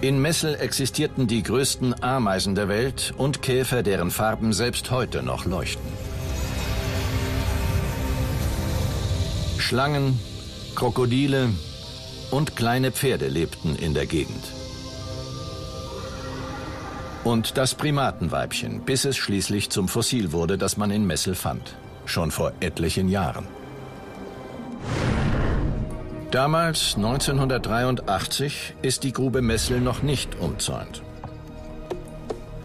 In Messel existierten die größten Ameisen der Welt und Käfer, deren Farben selbst heute noch leuchten. Schlangen, Krokodile und kleine Pferde lebten in der Gegend. Und das Primatenweibchen, bis es schließlich zum Fossil wurde, das man in Messel fand. Schon vor etlichen Jahren. Damals, 1983, ist die Grube Messel noch nicht umzäunt.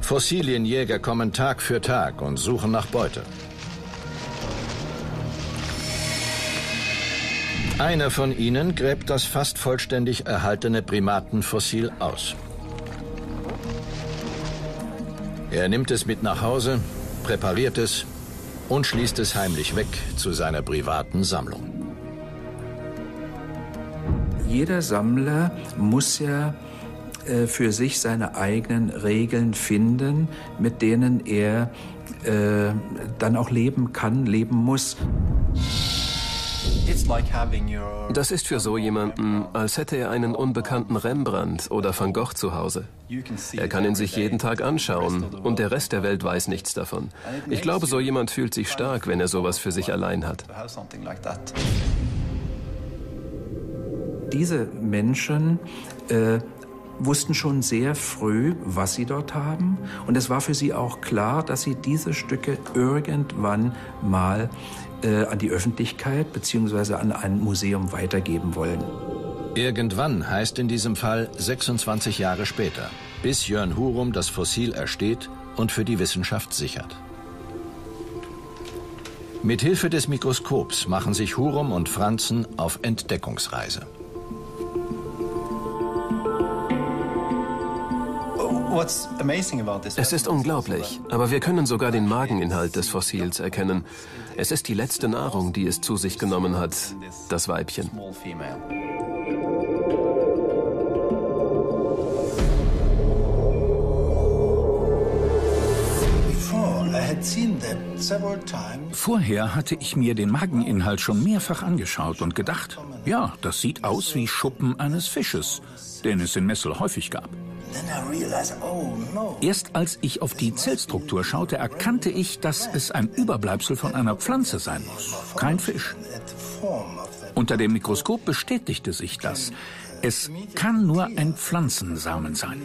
Fossilienjäger kommen Tag für Tag und suchen nach Beute. Einer von ihnen gräbt das fast vollständig erhaltene Primatenfossil aus. Er nimmt es mit nach Hause, präpariert es und schließt es heimlich weg zu seiner privaten Sammlung jeder Sammler muss ja äh, für sich seine eigenen Regeln finden, mit denen er äh, dann auch leben kann, leben muss. Das ist für so jemanden, als hätte er einen unbekannten Rembrandt oder Van Gogh zu Hause. Er kann ihn sich jeden Tag anschauen und der Rest der Welt weiß nichts davon. Ich glaube, so jemand fühlt sich stark, wenn er sowas für sich allein hat. Diese Menschen äh, wussten schon sehr früh, was sie dort haben. Und es war für sie auch klar, dass sie diese Stücke irgendwann mal äh, an die Öffentlichkeit bzw. an ein Museum weitergeben wollen. Irgendwann heißt in diesem Fall 26 Jahre später, bis Jörn Hurum das Fossil ersteht und für die Wissenschaft sichert. Mit Hilfe des Mikroskops machen sich Hurum und Franzen auf Entdeckungsreise. Es ist unglaublich, aber wir können sogar den Mageninhalt des Fossils erkennen. Es ist die letzte Nahrung, die es zu sich genommen hat, das Weibchen. Vorher hatte ich mir den Mageninhalt schon mehrfach angeschaut und gedacht, ja, das sieht aus wie Schuppen eines Fisches, den es in Messel häufig gab. Oh, Erst als ich auf die Zellstruktur schaute, erkannte ich, dass es ein Überbleibsel von einer Pflanze sein muss, kein Fisch. Unter dem Mikroskop bestätigte sich das. Es kann nur ein Pflanzensamen sein.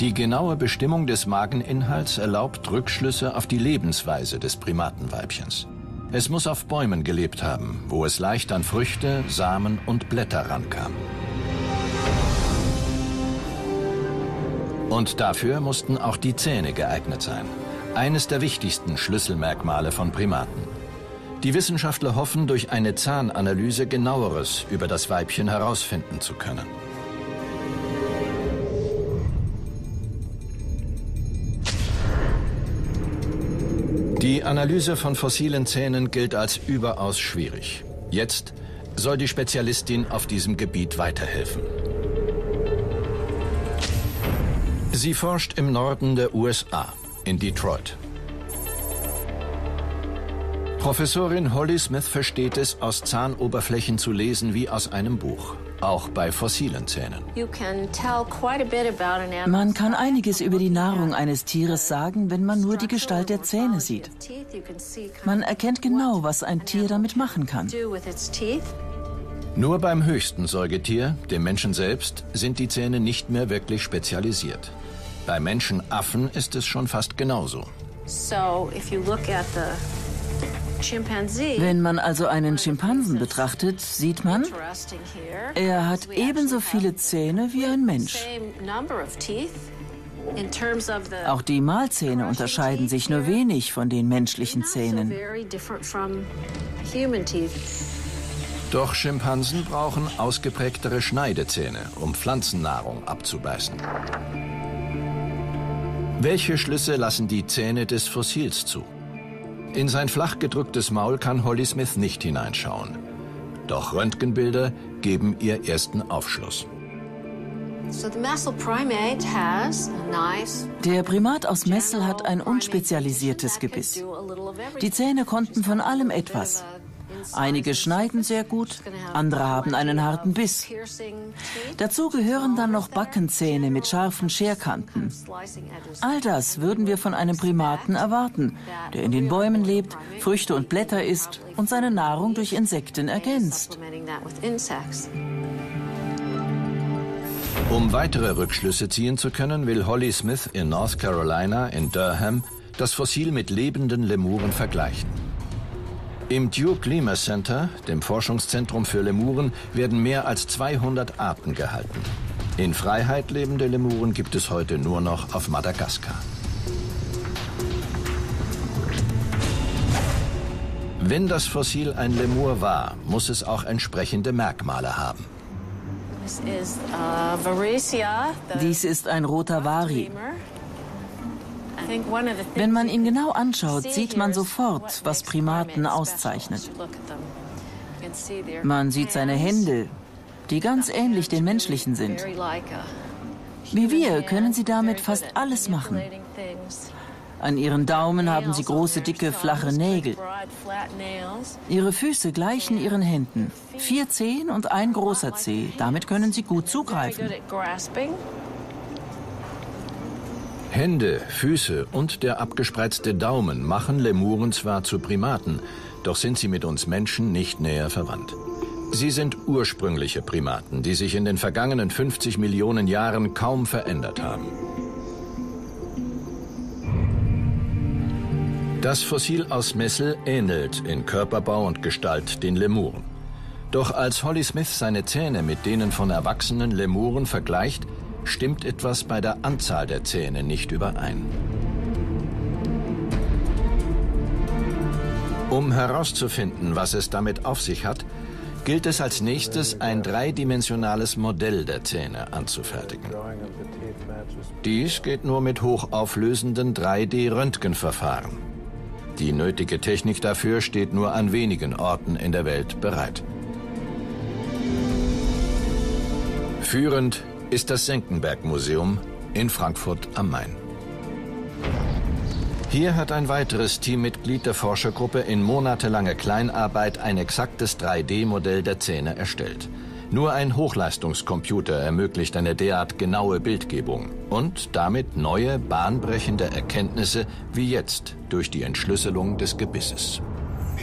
Die genaue Bestimmung des Mageninhalts erlaubt Rückschlüsse auf die Lebensweise des Primatenweibchens. Es muss auf Bäumen gelebt haben, wo es leicht an Früchte, Samen und Blätter rankam. Und dafür mussten auch die Zähne geeignet sein. Eines der wichtigsten Schlüsselmerkmale von Primaten. Die Wissenschaftler hoffen, durch eine Zahnanalyse genaueres über das Weibchen herausfinden zu können. Die Analyse von fossilen Zähnen gilt als überaus schwierig. Jetzt soll die Spezialistin auf diesem Gebiet weiterhelfen. Sie forscht im Norden der USA, in Detroit. Professorin Holly Smith versteht es, aus Zahnoberflächen zu lesen wie aus einem Buch, auch bei fossilen Zähnen. Man kann einiges über die Nahrung eines Tieres sagen, wenn man nur die Gestalt der Zähne sieht. Man erkennt genau, was ein Tier damit machen kann. Nur beim höchsten Säugetier, dem Menschen selbst, sind die Zähne nicht mehr wirklich spezialisiert. Bei Menschenaffen ist es schon fast genauso. Wenn man also einen Schimpansen betrachtet, sieht man, er hat ebenso viele Zähne wie ein Mensch. Auch die Mahlzähne unterscheiden sich nur wenig von den menschlichen Zähnen. Doch Schimpansen brauchen ausgeprägtere Schneidezähne, um Pflanzennahrung abzubeißen. Welche Schlüsse lassen die Zähne des Fossils zu? In sein flach gedrücktes Maul kann Holly Smith nicht hineinschauen. Doch Röntgenbilder geben ihr ersten Aufschluss. Der Primat aus Messel hat ein unspezialisiertes Gebiss. Die Zähne konnten von allem etwas. Einige schneiden sehr gut, andere haben einen harten Biss. Dazu gehören dann noch Backenzähne mit scharfen Scherkanten. All das würden wir von einem Primaten erwarten, der in den Bäumen lebt, Früchte und Blätter isst und seine Nahrung durch Insekten ergänzt. Um weitere Rückschlüsse ziehen zu können, will Holly Smith in North Carolina in Durham das Fossil mit lebenden Lemuren vergleichen. Im Duke Lima Center, dem Forschungszentrum für Lemuren, werden mehr als 200 Arten gehalten. In Freiheit lebende Lemuren gibt es heute nur noch auf Madagaskar. Wenn das Fossil ein Lemur war, muss es auch entsprechende Merkmale haben. Uh, Dies ist ein roter Vari. Wenn man ihn genau anschaut, sieht man sofort, was Primaten auszeichnet. Man sieht seine Hände, die ganz ähnlich den menschlichen sind. Wie wir können sie damit fast alles machen. An ihren Daumen haben sie große, dicke, flache Nägel. Ihre Füße gleichen ihren Händen. Vier Zehen und ein großer Zeh. Damit können sie gut zugreifen. Hände, Füße und der abgespreizte Daumen machen Lemuren zwar zu Primaten, doch sind sie mit uns Menschen nicht näher verwandt. Sie sind ursprüngliche Primaten, die sich in den vergangenen 50 Millionen Jahren kaum verändert haben. Das Fossil aus Messel ähnelt in Körperbau und Gestalt den Lemuren. Doch als Holly Smith seine Zähne mit denen von erwachsenen Lemuren vergleicht, stimmt etwas bei der Anzahl der Zähne nicht überein. Um herauszufinden, was es damit auf sich hat, gilt es als nächstes, ein dreidimensionales Modell der Zähne anzufertigen. Dies geht nur mit hochauflösenden 3D-Röntgenverfahren. Die nötige Technik dafür steht nur an wenigen Orten in der Welt bereit. Führend ist das Senckenberg-Museum in Frankfurt am Main. Hier hat ein weiteres Teammitglied der Forschergruppe in monatelanger Kleinarbeit ein exaktes 3D-Modell der Zähne erstellt. Nur ein Hochleistungskomputer ermöglicht eine derart genaue Bildgebung und damit neue, bahnbrechende Erkenntnisse wie jetzt durch die Entschlüsselung des Gebisses.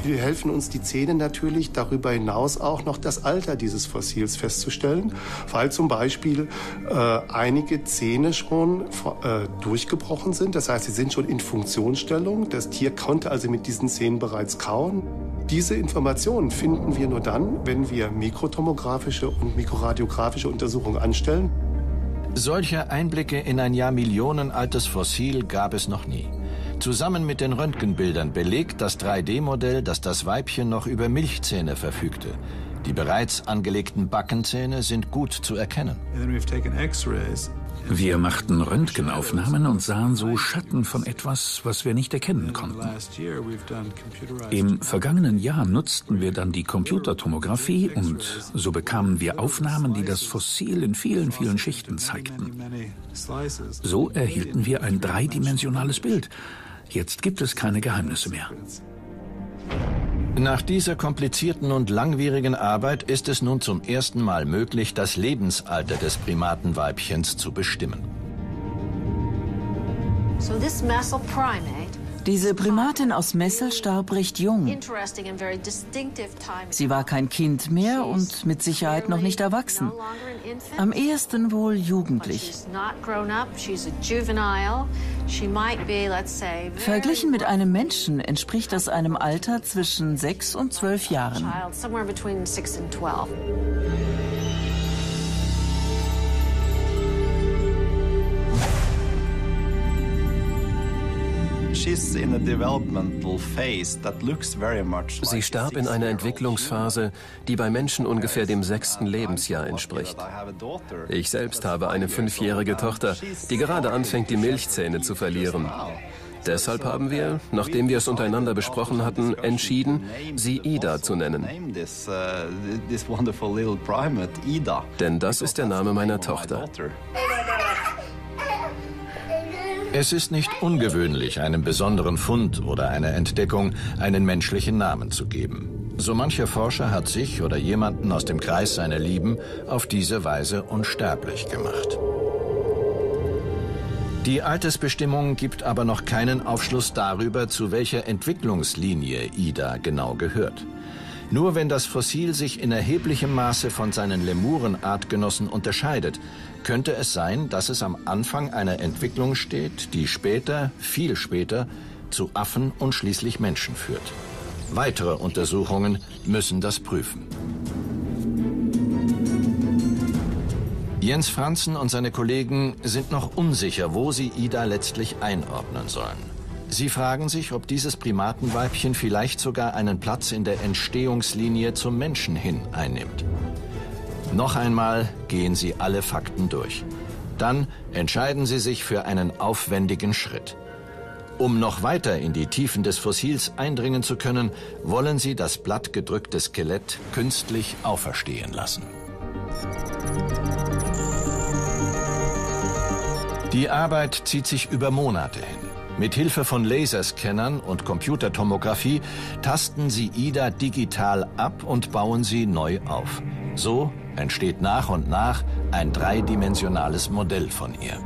Wir helfen uns die Zähne natürlich darüber hinaus auch noch das Alter dieses Fossils festzustellen, weil zum Beispiel äh, einige Zähne schon äh, durchgebrochen sind. Das heißt, sie sind schon in Funktionsstellung. Das Tier konnte also mit diesen Zähnen bereits kauen. Diese Informationen finden wir nur dann, wenn wir mikrotomografische und mikroradiografische Untersuchungen anstellen. Solche Einblicke in ein Jahr Millionen altes Fossil gab es noch nie. Zusammen mit den Röntgenbildern belegt das 3D-Modell, dass das Weibchen noch über Milchzähne verfügte. Die bereits angelegten Backenzähne sind gut zu erkennen. Wir machten Röntgenaufnahmen und sahen so Schatten von etwas, was wir nicht erkennen konnten. Im vergangenen Jahr nutzten wir dann die Computertomographie und so bekamen wir Aufnahmen, die das Fossil in vielen, vielen Schichten zeigten. So erhielten wir ein dreidimensionales Bild, Jetzt gibt es keine Geheimnisse mehr. Nach dieser komplizierten und langwierigen Arbeit ist es nun zum ersten Mal möglich, das Lebensalter des Primatenweibchens zu bestimmen. Diese Primatin aus Messel starb recht jung. Sie war kein Kind mehr und mit Sicherheit noch nicht erwachsen. Am ehesten wohl jugendlich. Verglichen mit einem Menschen entspricht das einem Alter zwischen sechs und zwölf Jahren. Sie starb in einer Entwicklungsphase, die bei Menschen ungefähr dem sechsten Lebensjahr entspricht. Ich selbst habe eine fünfjährige Tochter, die gerade anfängt, die Milchzähne zu verlieren. Deshalb haben wir, nachdem wir es untereinander besprochen hatten, entschieden, sie Ida zu nennen. Denn das ist der Name meiner Tochter. Es ist nicht ungewöhnlich, einem besonderen Fund oder einer Entdeckung einen menschlichen Namen zu geben. So mancher Forscher hat sich oder jemanden aus dem Kreis seiner Lieben auf diese Weise unsterblich gemacht. Die Altersbestimmung gibt aber noch keinen Aufschluss darüber, zu welcher Entwicklungslinie Ida genau gehört. Nur wenn das Fossil sich in erheblichem Maße von seinen Lemuren-Artgenossen unterscheidet, könnte es sein, dass es am Anfang einer Entwicklung steht, die später, viel später, zu Affen und schließlich Menschen führt. Weitere Untersuchungen müssen das prüfen. Jens Franzen und seine Kollegen sind noch unsicher, wo sie Ida letztlich einordnen sollen. Sie fragen sich, ob dieses Primatenweibchen vielleicht sogar einen Platz in der Entstehungslinie zum Menschen hin einnimmt. Noch einmal gehen sie alle Fakten durch. Dann entscheiden sie sich für einen aufwendigen Schritt. Um noch weiter in die Tiefen des Fossils eindringen zu können, wollen sie das blattgedrückte Skelett künstlich auferstehen lassen. Die Arbeit zieht sich über Monate hin. Mit Hilfe von Laserscannern und Computertomographie tasten sie Ida digital ab und bauen sie neu auf. So entsteht nach und nach ein dreidimensionales Modell von ihr.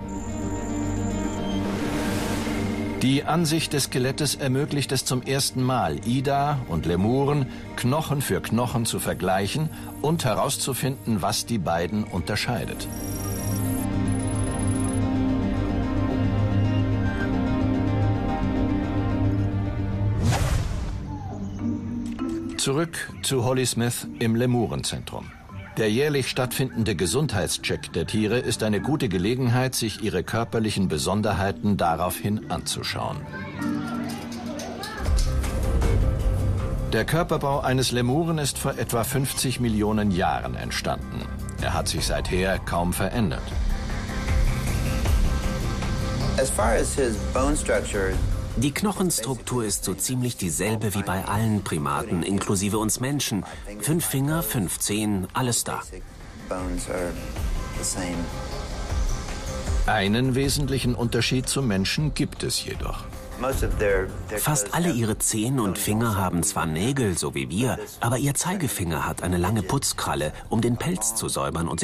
Die Ansicht des Skelettes ermöglicht es zum ersten Mal, Ida und Lemuren Knochen für Knochen zu vergleichen und herauszufinden, was die beiden unterscheidet. Zurück zu Holly Smith im Lemurenzentrum. Der jährlich stattfindende Gesundheitscheck der Tiere ist eine gute Gelegenheit, sich ihre körperlichen Besonderheiten daraufhin anzuschauen. Der Körperbau eines Lemuren ist vor etwa 50 Millionen Jahren entstanden. Er hat sich seither kaum verändert. As far as his bone structure, die Knochenstruktur ist so ziemlich dieselbe wie bei allen Primaten, inklusive uns Menschen. Fünf Finger, fünf Zehen, alles da. Einen wesentlichen Unterschied zum Menschen gibt es jedoch. Fast alle ihre Zehen und Finger haben zwar Nägel, so wie wir, aber ihr Zeigefinger hat eine lange Putzkralle, um den Pelz zu säubern und sich